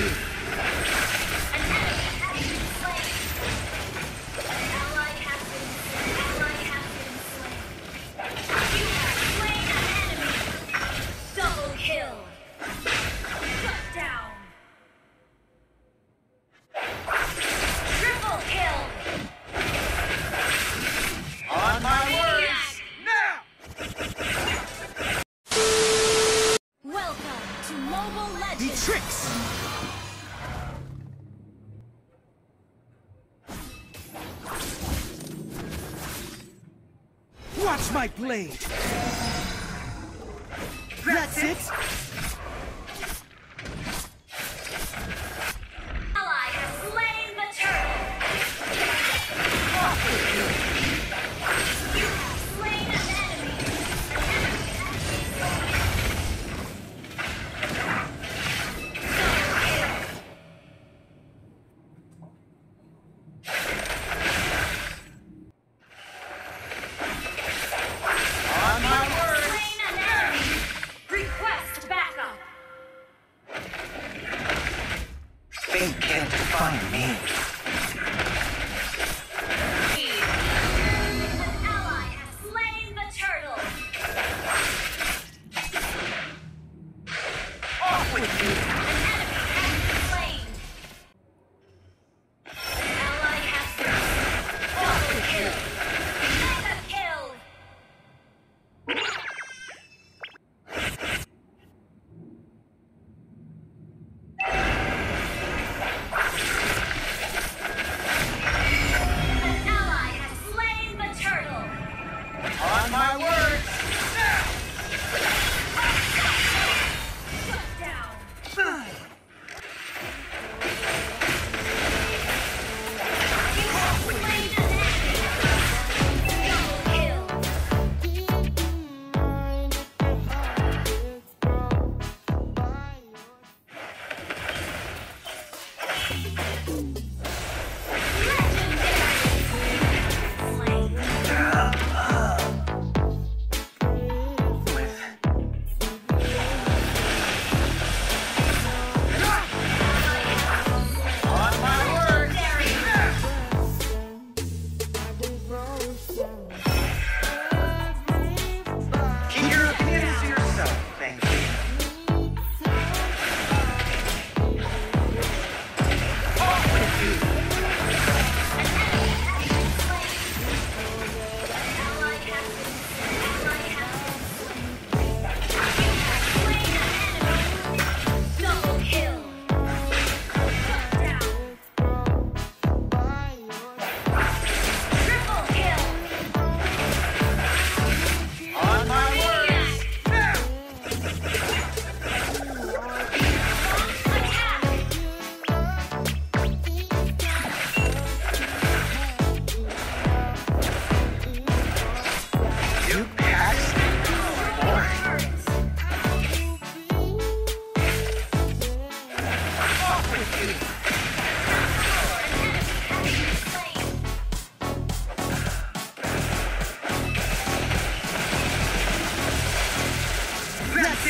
Thank you. Watch my blade! That's it!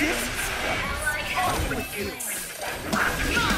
That's it!